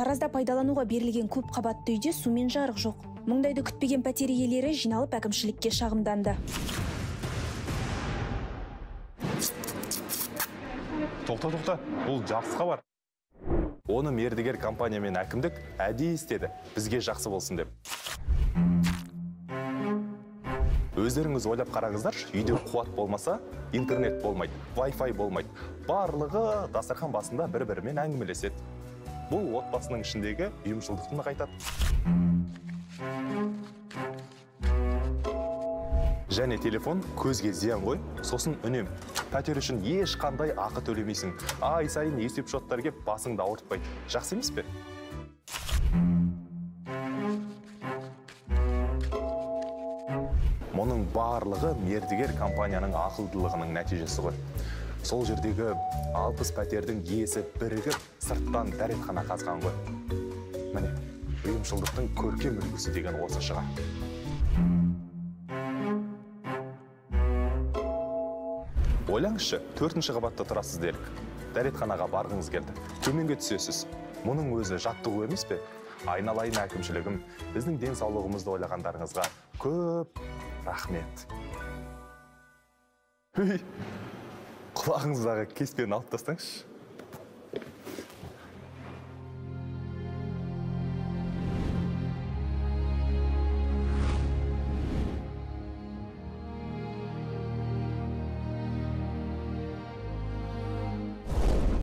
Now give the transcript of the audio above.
таразда пайдалануға берілген көп қабатты үйде су мен жарық жоқ. Мұндайды күтпеген пәтер иелері жиналып әкімшілікке шағымданды. Тоқта тоқта бұл жақсы хабар. Оны мердігер компания мен әкімдік әдейі істеді. Бізге жақсы болсын деп. Өздеріңіз ойлап қараңыздаршы үйде қуат болмаса интернет болмайды Wi-Fi болмайды. Барлығы дастархан басында бір бірімен әңгімелеседі. Бұл отбасының ішіндегі ұйымшылдықты нығайтады. Және телефон көзге зиян ғой сосын үнем. Пәтер үшін ешқандай ақы төлемейсің. Ай сайын есеп шоттар келіп басыңды ауыртпайды. Жақсы емес пе? Мұның барлығы мердігер компанияның ақылдылығының нәтижесі ғой. Сол жердегі алпыс пәтердің иесі бірігіп сырттан дәретхана қазған ғой. Міне ұйымшылдықтың көркем үлгісі деген осы шығар. Ойлаңызшы төртінші қабатта тұрасыз делік дәретханаға барғыңыз келді. Төменге түсесіз. Мұның өзі жаттығу емес пе? Айналайын әкімшілігім біздің денсаулығымызды ойлағандарыңызға көп рахмет. Құлағыңыздағы кеспені алып тастаңызшы